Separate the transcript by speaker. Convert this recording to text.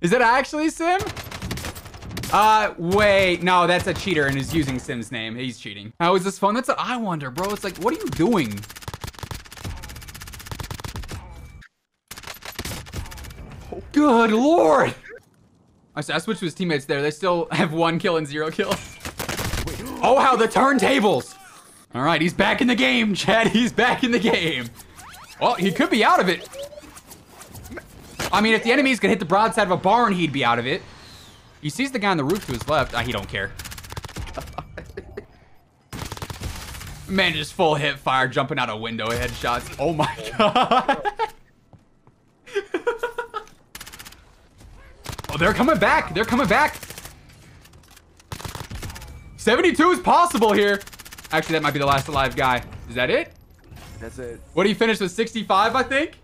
Speaker 1: Is that actually Sim? Uh, wait. No, that's a cheater and is using Sim's name. He's cheating. How is this fun? That's I wonder, bro. It's like, what are you doing? Good lord. I, switched to his teammates there. They still have one kill and zero kills. Oh, how the turntables. All right, he's back in the game, Chad. He's back in the game. Oh, he could be out of it. I mean, if the enemies could hit the broadside of a barn, he'd be out of it. He sees the guy on the roof to his left. Ah, he don't care. Man, just full hip fire, jumping out a window, headshots. Oh my god. oh, they're coming back. They're coming back. 72 is possible here. Actually, that might be the last alive guy. Is that it?
Speaker 2: That's it.
Speaker 1: What do you finish with? 65, I think?